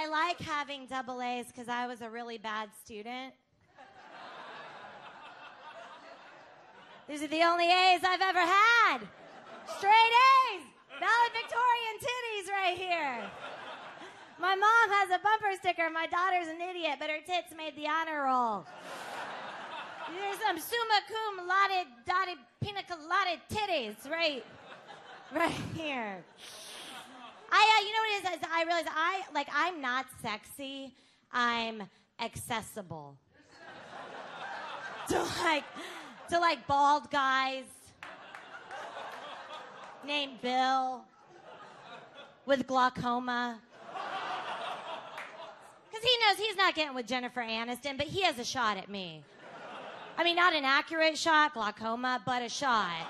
I like having double A's because I was a really bad student. These are the only A's I've ever had. Straight A's. Valedictorian titties right here. My mom has a bumper sticker. My daughter's an idiot, but her tits made the honor roll. There's some summa cum laude, dotted pina colada titties right, right here. I, uh, you know what it is? I realize I like I'm not sexy. I'm accessible. to like, to like bald guys named Bill with glaucoma. Because he knows he's not getting with Jennifer Aniston, but he has a shot at me. I mean, not an accurate shot, glaucoma, but a shot.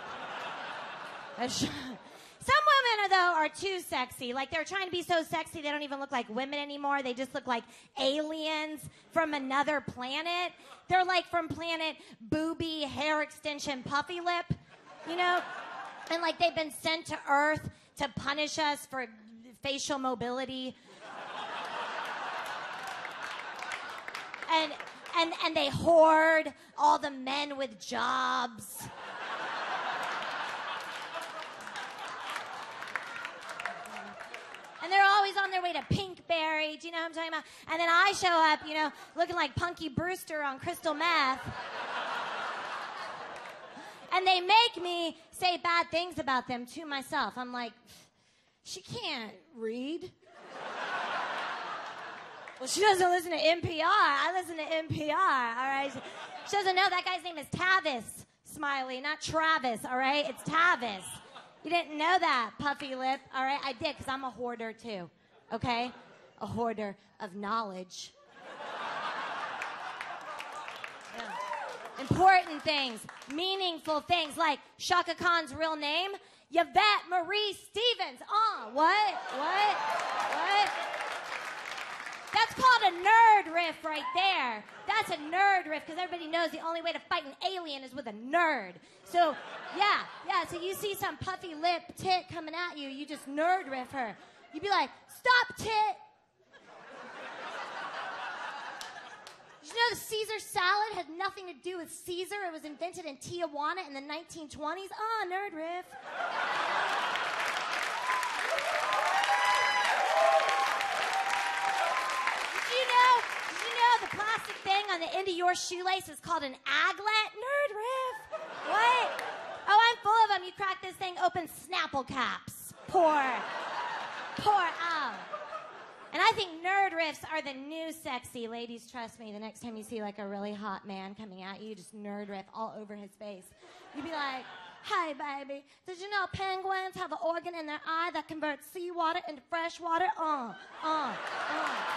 A shot. Some women, though, are too sexy. Like, they're trying to be so sexy, they don't even look like women anymore. They just look like aliens from another planet. They're like from planet booby, hair extension, puffy lip, you know? And like they've been sent to Earth to punish us for facial mobility. and and and they hoard all the men with jobs. and they're way to Pinkberry. Do you know what I'm talking about? And then I show up, you know, looking like Punky Brewster on crystal meth. and they make me say bad things about them to myself. I'm like, she can't read. well, she doesn't listen to NPR. I listen to NPR, all right? She doesn't know that guy's name is Tavis Smiley, not Travis, all right? It's Tavis. You didn't know that, puffy lip, all right? I did, because I'm a hoarder too, okay? A hoarder of knowledge. Important things, meaningful things like Chaka Khan's real name, Yvette Marie Stevens. Oh, what? What? What? That's called a nerd riff right there. That's a nerd riff because everybody knows the only way to fight an alien is with a nerd. So, yeah, yeah. So you see some puffy lip tit coming at you, you just nerd riff her. You'd be like, stop, tit. Did you know the Caesar salad had nothing to do with Caesar? It was invented in Tijuana in the 1920s. Ah, nerd riff. Did you know? Did you know the plastic thing on the end of your shoelace is called an aglet? Nerd riff. What? Oh, I'm full of them. You crack this thing open, Snapple caps. Pour. Pour out. And I think nerd riffs are the new sexy. Ladies, trust me, the next time you see like a really hot man coming at you, just nerd riff all over his face. You'd be like, hey, baby, did you know penguins have an organ in their eye that converts seawater into fresh water? Uh, uh, uh.